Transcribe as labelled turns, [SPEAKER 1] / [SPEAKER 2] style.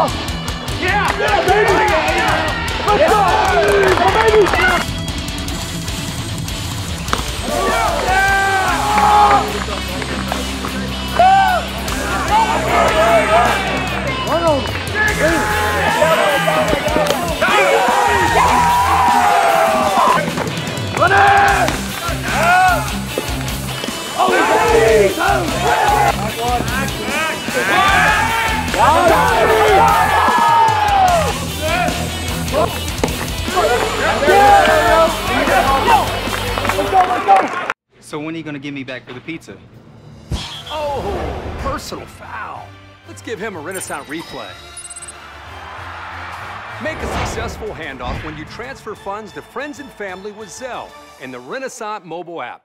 [SPEAKER 1] go! Yeah! Yeah, baby! Yeah, yeah. Let's yeah. go! Oh, baby! Yeah. Ronald! Run it! Oh, he's
[SPEAKER 2] So when are you gonna give me back for the pizza?
[SPEAKER 1] Oh, personal foul. Let's give him a Renaissance replay. Make a successful handoff when you transfer funds to friends and family with Zelle and the Renaissance mobile app.